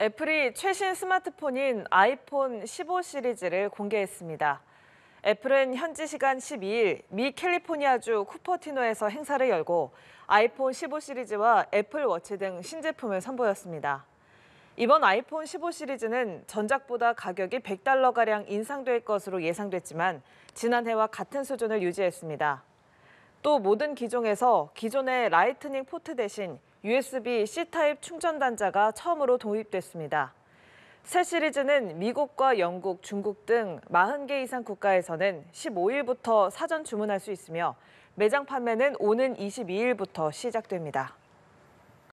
애플이 최신 스마트폰인 아이폰 15 시리즈를 공개했습니다. 애플은 현지 시간 12일 미 캘리포니아주 쿠퍼티노에서 행사를 열고 아이폰 15 시리즈와 애플 워치 등 신제품을 선보였습니다. 이번 아이폰 15 시리즈는 전작보다 가격이 100달러가량 인상될 것으로 예상됐지만 지난해와 같은 수준을 유지했습니다. 또 모든 기종에서 기존의 라이트닝 포트 대신 USB C 타입 충전 단자가 처음으로 도입됐습니다. 새 시리즈는 미국과 영국, 중국 등 40개 이상 국가에서는 15일부터 사전 주문할 수 있으며 매장 판매는 오는 22일부터 시작됩니다.